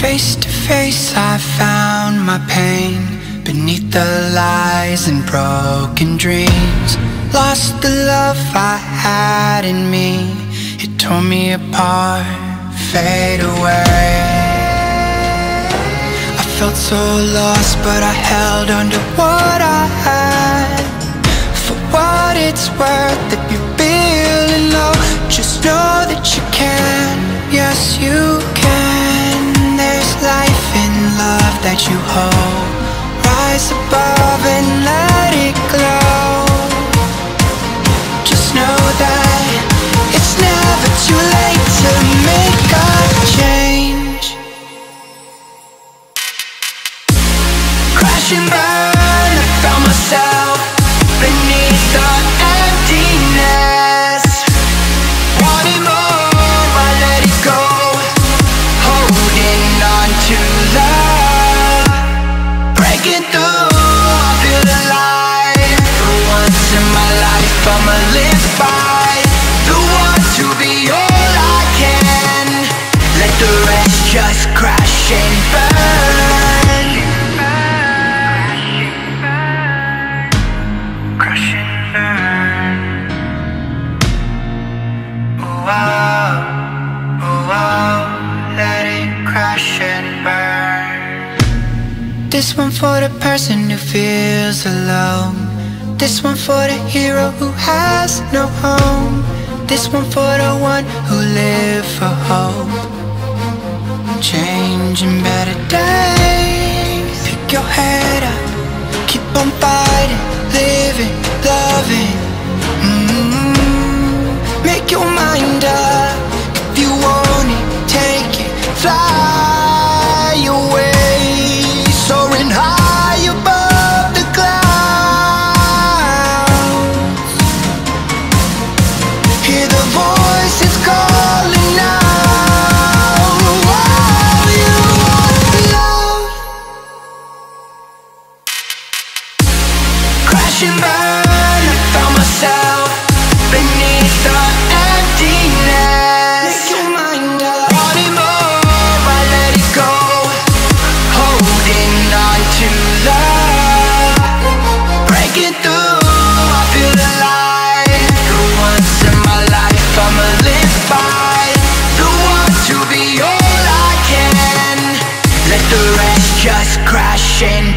Face to face I found my pain Beneath the lies and broken dreams. Lost the love I had in me. It tore me apart, fade away. I felt so lost but I held on to what I had. For what it's worth if you're Rise above and let it glow. Just know that it's never too late to make a change. Crash and burn, I found myself beneath the emptiness. More, I let it go. Holding on to love. Breaking The to be all I can. Let the rest just crash and burn. Crash and burn. Oh, oh, oh, oh Let it crash and burn. This one for the person who feels alone This one for the hero who has no home. This one for the one who live for hope. Changing better and burn, I found myself beneath just crashing,